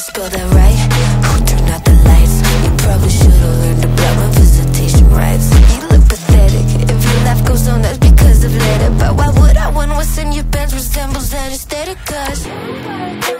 just spelled that right? Who turned out the lights? You probably should've learned about my visitation rights You look pathetic If your life goes on, that's because of later But why would I want what's in your pants resembles anesthetic? Cause